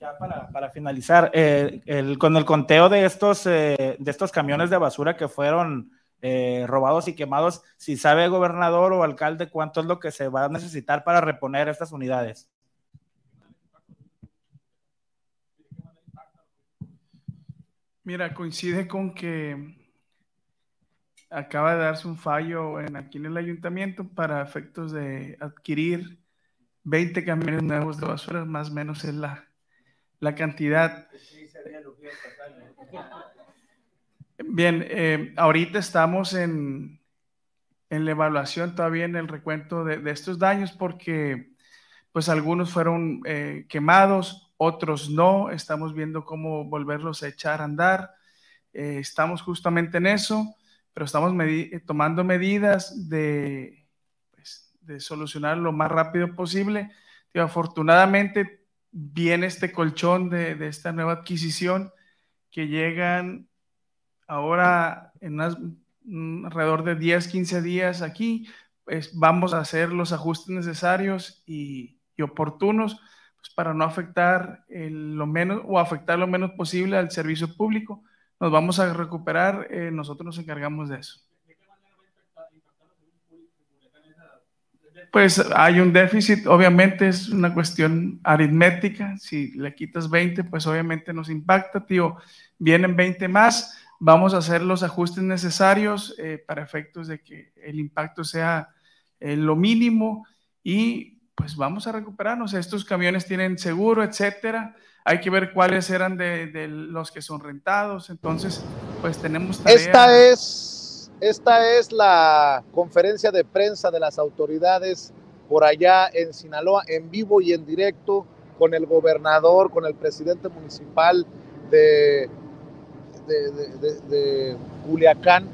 Ya para, finalizar, eh, con el conteo de estos, eh, de estos camiones de basura que fueron eh, robados y quemados, si sabe gobernador o alcalde cuánto es lo que se va a necesitar para reponer estas unidades. Mira, coincide con que acaba de darse un fallo en, aquí en el ayuntamiento para efectos de adquirir 20 camiones nuevos de basura, más o menos es la, la cantidad. Bien, eh, ahorita estamos en, en, la evaluación todavía en el recuento de, de estos daños porque pues algunos fueron eh, quemados, otros no, estamos viendo cómo volverlos a echar a andar, eh, estamos justamente en eso, pero estamos tomando medidas de, pues, de solucionar lo más rápido posible. Y afortunadamente viene este colchón de, esta nueva adquisición que llegan ahora en alrededor de 10, 15 días aquí, pues vamos a hacer los ajustes necesarios y, oportunos pues para no afectar lo menos o afectar lo menos posible al servicio público. Nos vamos a recuperar, eh, nosotros nos encargamos de eso. Pues hay un déficit, obviamente es una cuestión aritmética, si le quitas 20, pues obviamente nos impacta, tío, vienen 20 más, vamos a hacer los ajustes necesarios eh, para efectos de que el impacto sea eh, lo mínimo y pues vamos a recuperarnos, estos camiones tienen seguro, etcétera, hay que ver cuáles eran de, los que son rentados, entonces pues tenemos Esta es esta es la conferencia de prensa de las autoridades por allá en Sinaloa, en vivo y en directo, con el gobernador, con el presidente municipal de, Culiacán,